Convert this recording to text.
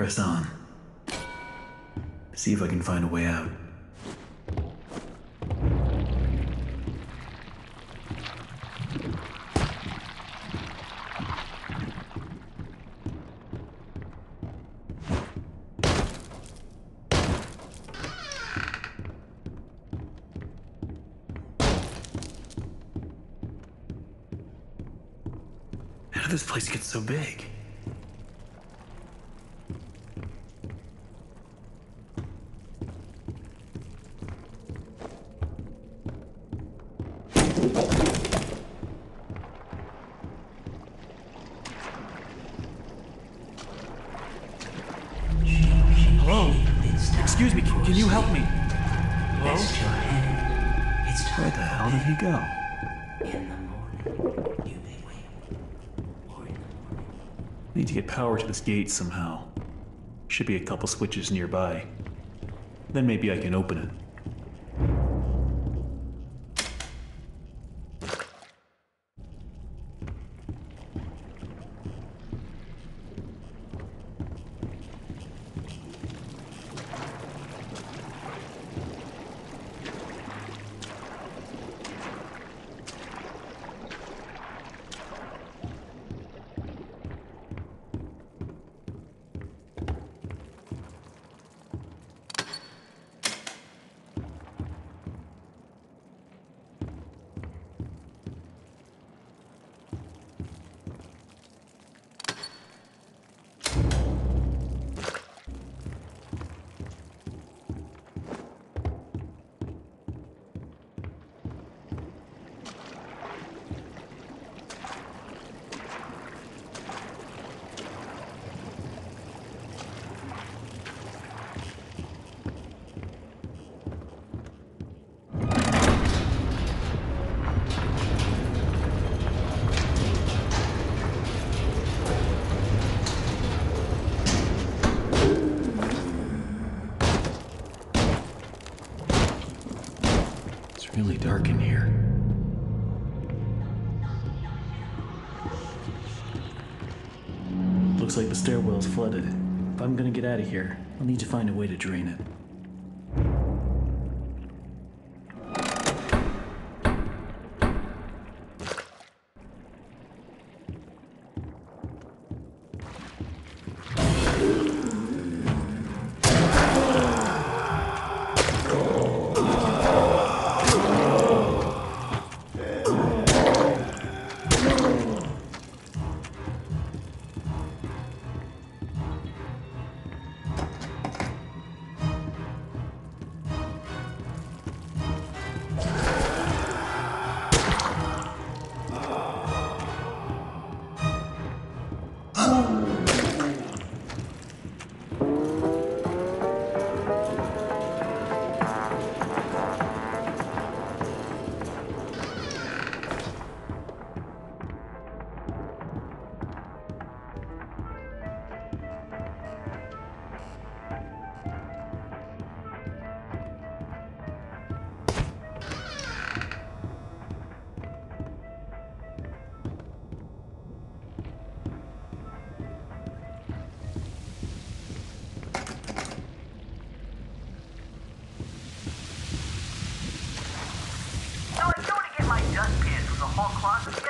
Press on. See if I can find a way out. How did this place get so big? Can, you help me? Hello? Rest your head. It's time Where the hell did he go? in the morning. You may wake. Or in the morning. Need to get power to this gate somehow. Should be a couple switches nearby. Then maybe I can open it. Really dark in here. Looks like the stairwell's flooded. If I'm gonna get out of here, I'll need to find a way to drain it. four o'clock.